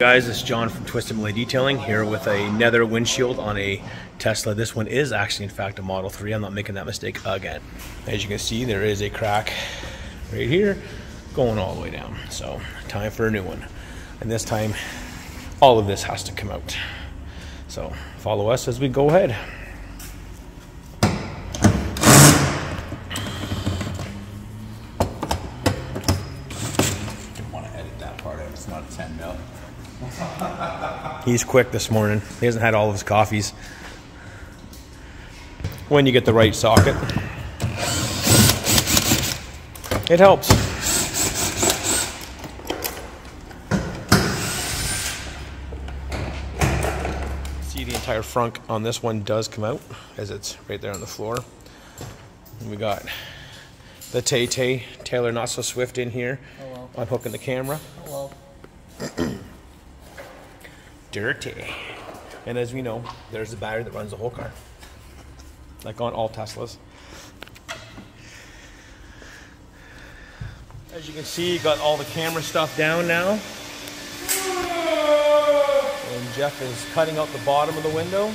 Guys, it's John from Twisted Mallais Detailing here with a nether windshield on a Tesla. This one is actually, in fact, a Model 3. I'm not making that mistake again. As you can see, there is a crack right here going all the way down. So, time for a new one. And this time, all of this has to come out. So, follow us as we go ahead. Didn't want to edit that part out. It's not a 10 mil. He's quick this morning. He hasn't had all of his coffees. When you get the right socket, it helps. See the entire frunk on this one does come out as it's right there on the floor. And we got the Tay Tay Taylor Not So Swift in here. Oh, Unhooking the camera. Dirty. And as we know, there's the battery that runs the whole car. Like on all Teslas. As you can see, got all the camera stuff down now. And Jeff is cutting out the bottom of the window.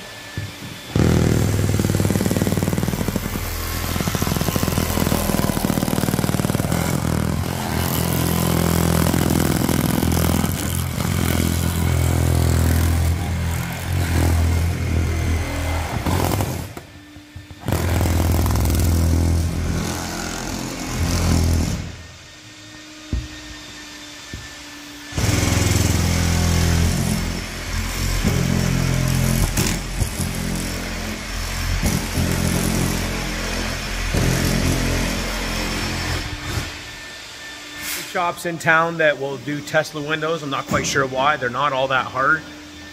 Shops in town that will do Tesla windows. I'm not quite sure why. They're not all that hard.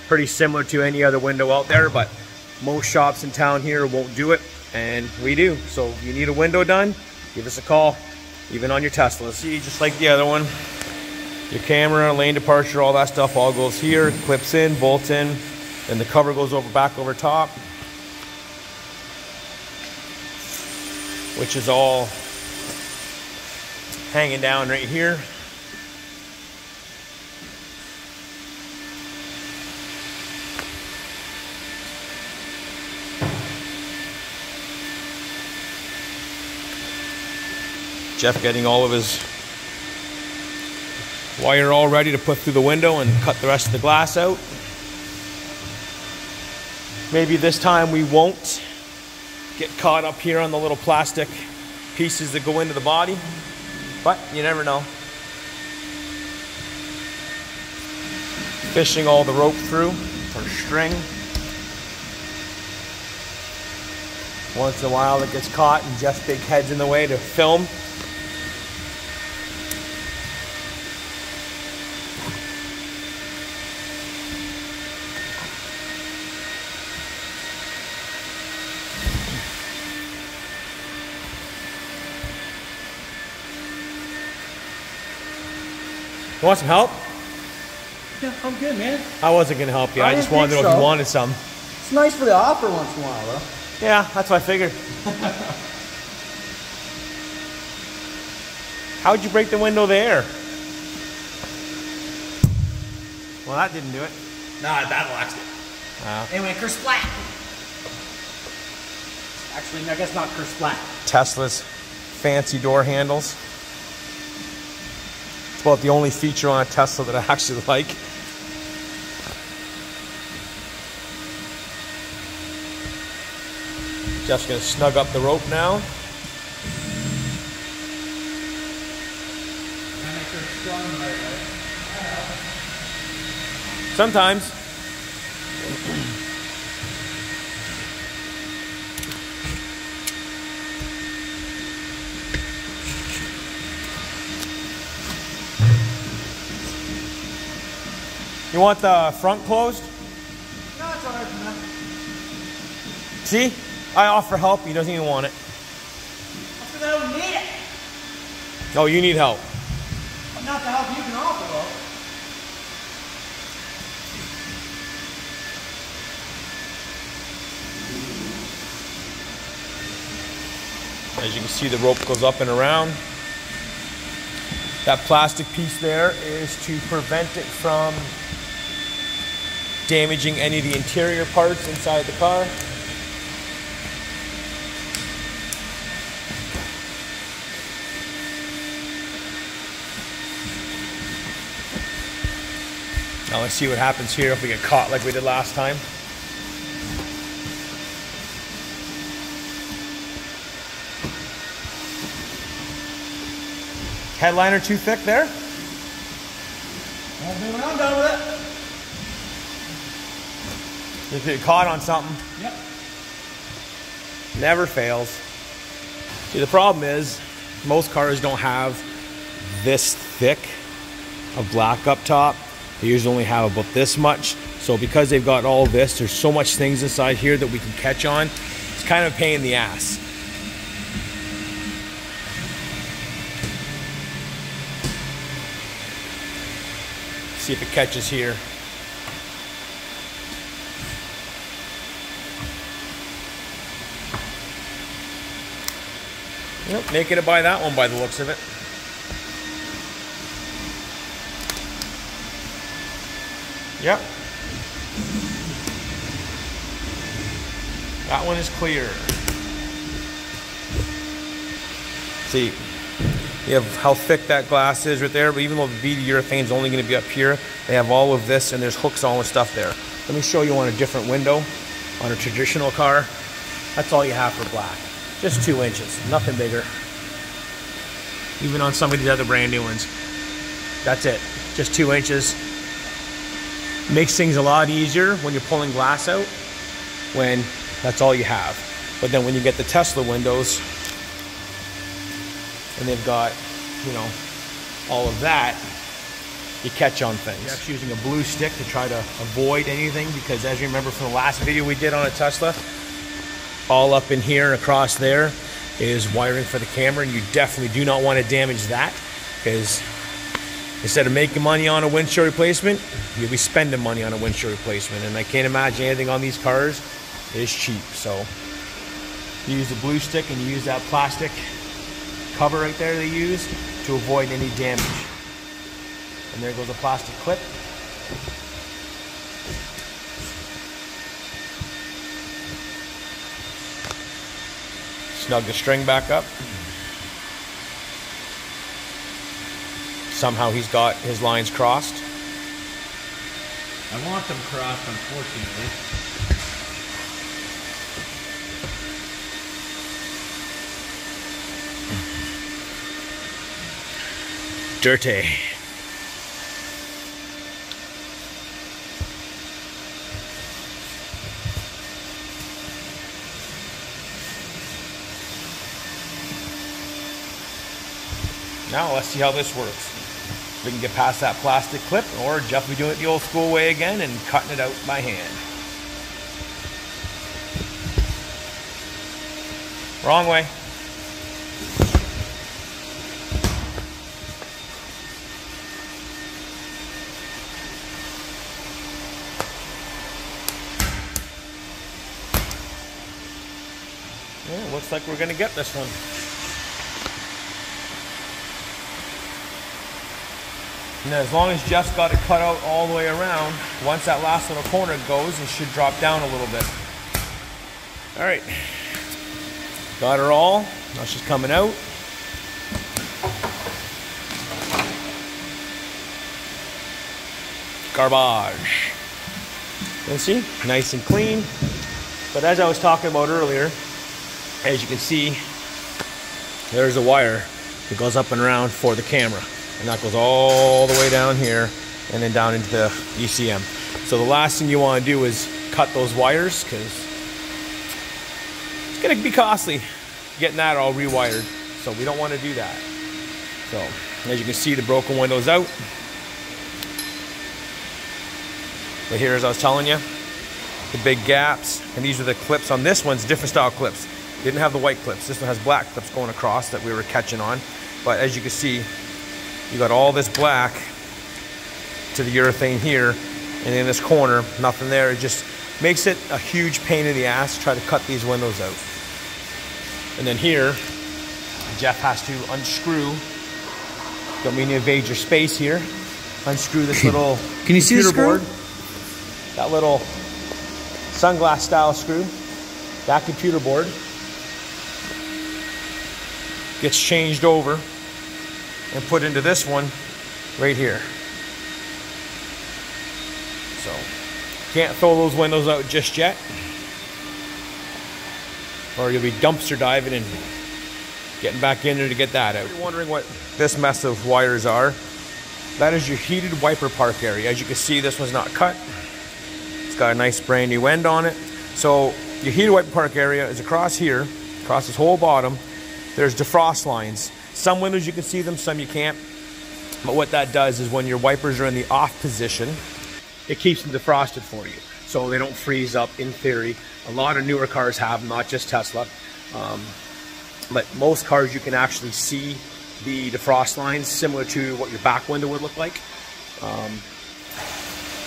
Pretty similar to any other window out there, but most shops in town here won't do it, and we do. So if you need a window done, give us a call, even on your Tesla. See, just like the other one, your camera, lane departure, all that stuff all goes here, clips in, bolts in, and the cover goes over back over top, which is all hanging down right here. Jeff getting all of his wire all ready to put through the window and cut the rest of the glass out. Maybe this time we won't get caught up here on the little plastic pieces that go into the body. But you never know. Fishing all the rope through or string. Once in a while it gets caught and Jeff's big head's in the way to film. Want some help? Yeah, I'm good, man. I wasn't gonna help you. I, I just didn't wanted to think know if you wanted some. It's nice for the offer once in a while, though. Yeah, that's what I figured. How'd you break the window there? Well, that didn't do it. Nah, I battle axed it. Oh. Anyway, kersplat. Actually, I guess not kersplat. Tesla's fancy door handles. About the only feature on a Tesla that I actually like. Jeff's gonna snug up the rope now. Sometimes. You want the front closed? No, it's alright for now. See? I offer help, he doesn't even want it. I don't need it. Oh, you need help. Not the help you can offer, though. As you can see, the rope goes up and around. That plastic piece there is to prevent it from damaging any of the interior parts inside the car. Now let's see what happens here if we get caught like we did last time. Headliner too thick there? I'm done with it. If you get caught on something, Yep. never fails. See, the problem is most cars don't have this thick of black up top. They usually only have about this much. So because they've got all this, there's so much things inside here that we can catch on. It's kind of a pain in the ass. See if it catches here. Yep, making it by that one by the looks of it. Yep. That one is clear. See, you have how thick that glass is right there, but even though the bead urethane is only going to be up here, they have all of this and there's hooks all and stuff there. Let me show you on a different window on a traditional car. That's all you have for black. Just two inches, nothing bigger. Even on some of these other brand new ones. That's it, just two inches. Makes things a lot easier when you're pulling glass out when that's all you have. But then when you get the Tesla windows and they've got, you know, all of that, you catch on things. You're actually using a blue stick to try to avoid anything because as you remember from the last video we did on a Tesla, all up in here and across there is wiring for the camera and you definitely do not want to damage that because instead of making money on a windshield replacement, you'll be spending money on a windshield replacement. And I can't imagine anything on these cars is cheap. So you use the blue stick and you use that plastic cover right there they use to avoid any damage. And there goes a plastic clip. Snug the string back up. Somehow he's got his lines crossed. I want them crossed, unfortunately. Dirty. Now let's see how this works. We can get past that plastic clip, or Jeff will be doing it the old school way again and cutting it out by hand. Wrong way. Yeah, looks like we're gonna get this one. And as long as Jeff's got it cut out all the way around, once that last little corner goes, it should drop down a little bit. All right, got her all. Now she's coming out. Garbage. You see, nice and clean. But as I was talking about earlier, as you can see, there's a wire that goes up and around for the camera. And that goes all the way down here and then down into the ECM. So the last thing you want to do is cut those wires because it's going to be costly getting that all rewired. So we don't want to do that. So as you can see, the broken window's out. But here, as I was telling you, the big gaps, and these are the clips on this one's different style clips. Didn't have the white clips. This one has black clips going across that we were catching on. But as you can see, you got all this black to the urethane here, and in this corner, nothing there. It just makes it a huge pain in the ass to try to cut these windows out. And then here, Jeff has to unscrew. Don't mean to invade your space here. Unscrew this little Can you see the screw? board. that little sunglass style screw, that computer board gets changed over and put into this one right here. So, can't throw those windows out just yet. Or you'll be dumpster diving and getting back in there to get that out. You're wondering what this mess of wires are. That is your heated wiper park area. As you can see, this one's not cut. It's got a nice brand new end on it. So your heated wiper park area is across here, across this whole bottom. There's defrost lines. Some windows you can see them, some you can't. But what that does is when your wipers are in the off position, it keeps them defrosted for you. So they don't freeze up in theory. A lot of newer cars have, not just Tesla. Um, but most cars you can actually see the defrost lines similar to what your back window would look like. Um,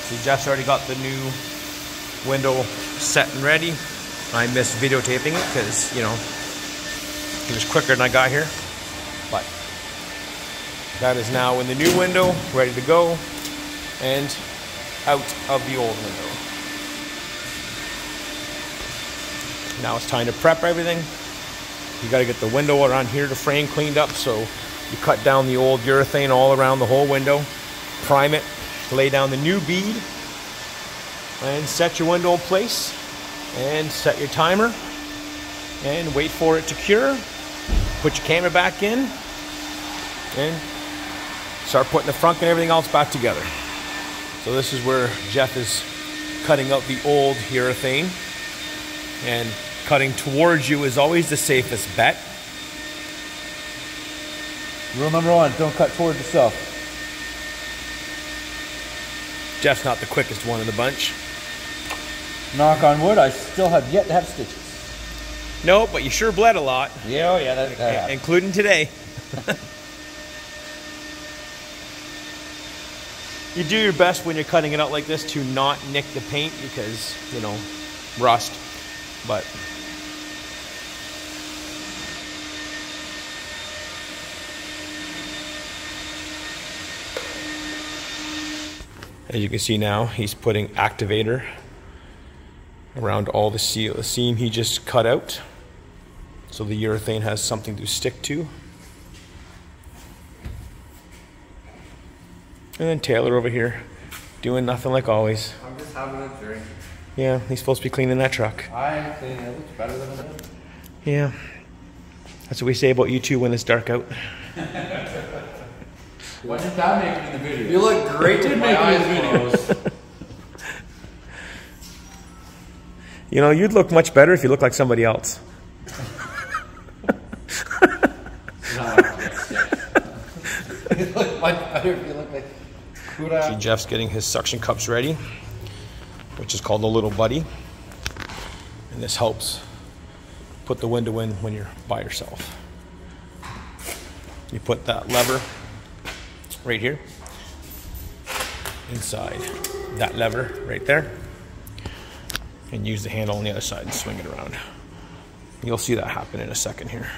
see, Jeff's already got the new window set and ready. I missed videotaping it because, you know, it was quicker than I got here. But that is now in the new window, ready to go, and out of the old window. Now it's time to prep everything. You got to get the window around here, the frame cleaned up. So you cut down the old urethane all around the whole window, prime it, lay down the new bead, and set your window in place, and set your timer, and wait for it to cure. Put your camera back in, and start putting the front and everything else back together. So this is where Jeff is cutting out the old urethane and cutting towards you is always the safest bet. Rule number one, don't cut towards yourself. Jeff's not the quickest one in the bunch. Knock on wood, I still have yet to have stitches. No, but you sure bled a lot, Yeah, oh yeah, that, that including today. you do your best when you're cutting it out like this to not nick the paint because, you know, rust. But As you can see now, he's putting activator around all the seal, the seam he just cut out. So the urethane has something to stick to. And then Taylor over here, doing nothing like always. I'm just having a drink. Yeah, he's supposed to be cleaning that truck. I'm cleaning it. looks better than it did. Yeah. That's what we say about you two when it's dark out. What did that make in the video? You look great in my it eyes the closed. You know, you'd look much better if you looked like somebody else. You look much better if you look like See, Jeff's getting his suction cups ready, which is called the little buddy. And this helps put the window in when you're by yourself. You put that lever right here inside that lever right there and use the handle on the other side and swing it around. You'll see that happen in a second here.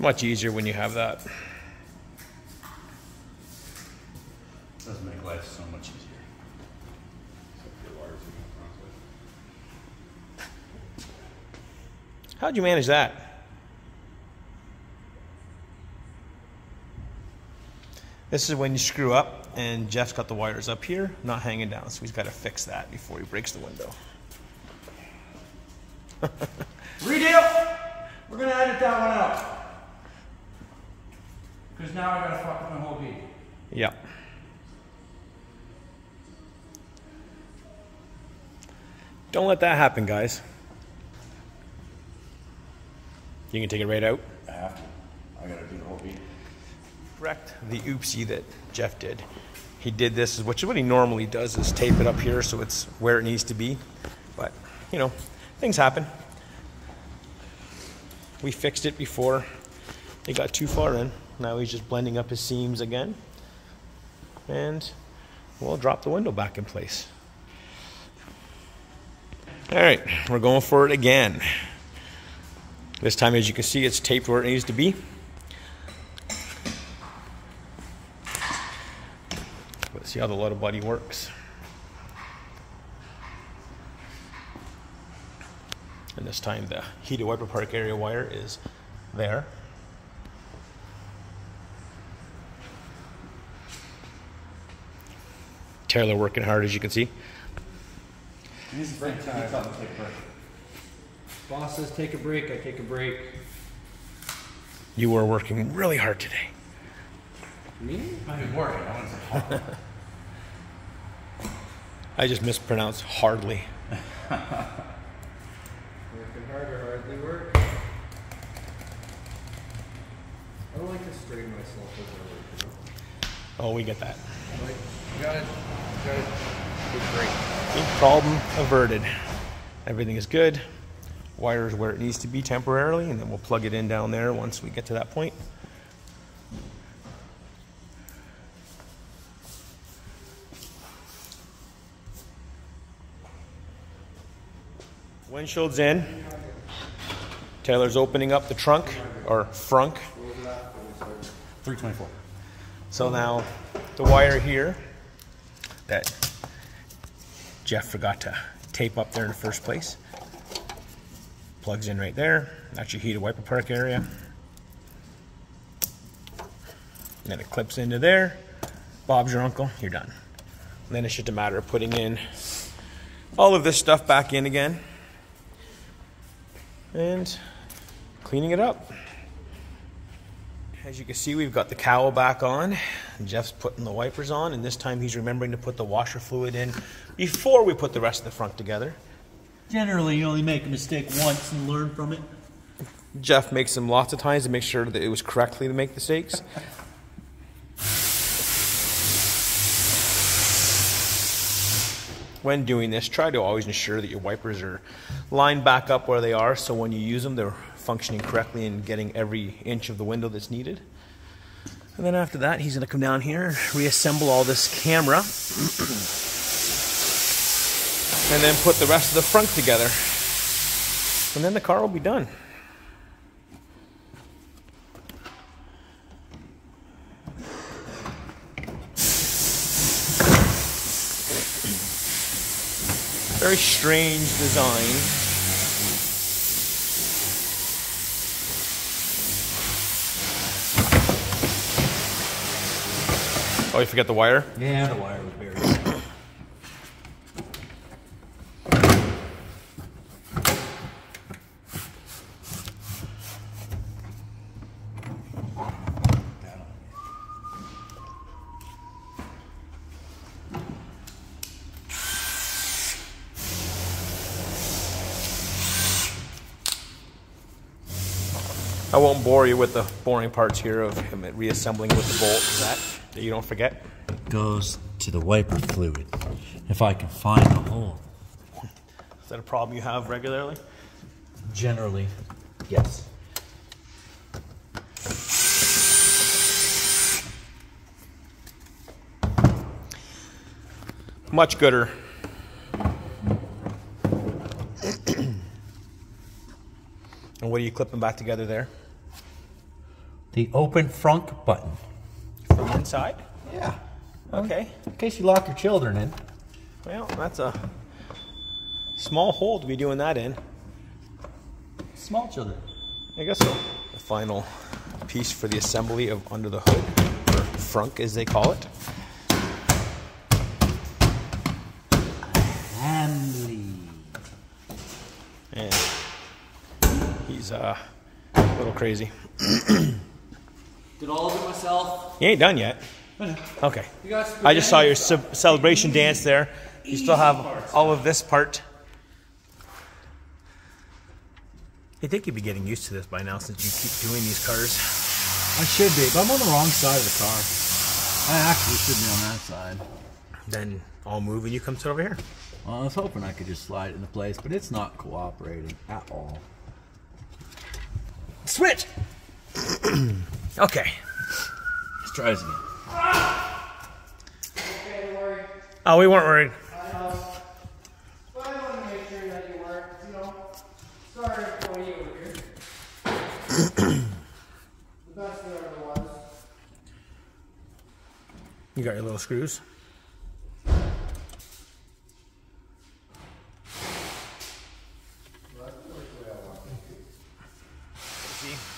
It's much easier when you have that. Does make life so much easier. How'd you manage that? This is when you screw up, and Jeff's got the wires up here, not hanging down, so he's got to fix that before he breaks the window. Redeal! We're gonna edit that one out. Because now I gotta fuck with my whole beat. Yeah. Don't let that happen, guys. You can take it right out. I have to. I gotta do the whole beat. correct the oopsie that Jeff did. He did this, which is what he normally does, is tape it up here so it's where it needs to be. But, you know, things happen. We fixed it before it got too far in. Now he's just blending up his seams again. And we'll drop the window back in place. All right, we're going for it again. This time, as you can see, it's taped where it needs to be. Let's see how the little buddy works. And this time the heated wiper park area wire is there. Taylor working hard as you can see. He's the break time. Tell to take a break. Boss says take a break, I take a break. You were working really hard today. Me? I've been working. I wouldn't say hard. I just mispronounced hardly. Working hard or hardly work. I don't like to strain myself as I work, you know? Oh, we get that. Like, gotta, gotta take a break. Big problem averted. Everything is good. Wire is where it needs to be temporarily, and then we'll plug it in down there once we get to that point. Windshield's in. Taylor's opening up the trunk, or frunk. 324. So now the wire here that Jeff forgot to tape up there in the first place plugs in right there. That's your heated wiper park area. And then it clips into there. Bob's your uncle, you're done. And then it's just a matter of putting in all of this stuff back in again and cleaning it up. As you can see, we've got the cowl back on. Jeff's putting the wipers on, and this time he's remembering to put the washer fluid in before we put the rest of the front together. Generally, you only make a mistake once and learn from it. Jeff makes them lots of times to make sure that it was correctly to make the mistakes. When doing this, try to always ensure that your wipers are lined back up where they are so when you use them, they're functioning correctly and getting every inch of the window that's needed. And then after that, he's going to come down here reassemble all this camera and then put the rest of the front together. And then the car will be done. Very strange design. Oh, you forget the wire? Yeah, the wire was buried. I won't bore you with the boring parts here of him reassembling with the bolt. That that you don't forget. It goes to the wiper fluid. If I can find the hole. Is that a problem you have regularly? Generally, yes. Much gooder. and what are you clipping back together there? The open front button. From inside? Yeah. Okay. In case you lock your children in. Well, that's a small hole to be doing that in. Small children. I guess so. The final piece for the assembly of under the hood, or frunk as they call it. Family. And he's uh, a little crazy. Did all of it myself. You ain't done yet. Okay. I just saw your ce- celebration dance there. You still have all of this part. I think you'd be getting used to this by now since you keep doing these cars. I should be, but I'm on the wrong side of the car. I actually should be on that side. Then I'll move and you come sit over here. Well, I was hoping I could just slide it into place, but it's not cooperating at all. Switch! okay. Let's try this again. Oh, we weren't worried. I know. But I wanted to make sure that you weren't, you know. Sorry for you over here. the best there ever was. You got your little screws.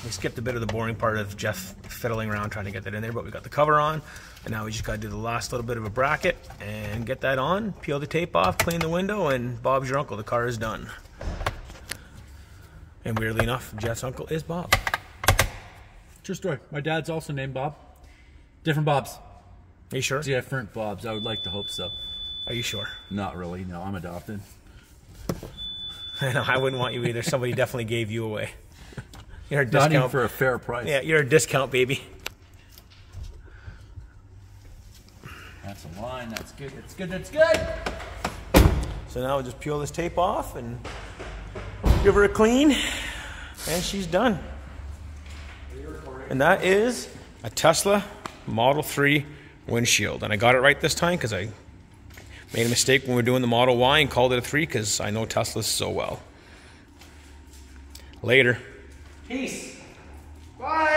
We skipped a bit of the boring part of Jeff fiddling around trying to get that in there, but we got the cover on. And now we just got to do the last little bit of a bracket and get that on, peel the tape off, clean the window, and Bob's your uncle. The car is done. And weirdly enough, Jeff's uncle is Bob. True story. My dad's also named Bob. Different Bobs. Are you sure? Different Bobs. I would like to hope so. Are you sure? Not really. No, I'm adopted. I know, I wouldn't want you either. Somebody definitely gave you away. You're a Not even discount. for a fair price. Yeah, you're a discount baby. That's a line. That's good. That's good. That's good. So now we'll just peel this tape off and give her a clean, and she's done. And that is a Tesla Model 3 windshield. And I got it right this time because I made a mistake when we were doing the Model Y and called it a 3 because I know Teslas so well. Later. Peace. Bye.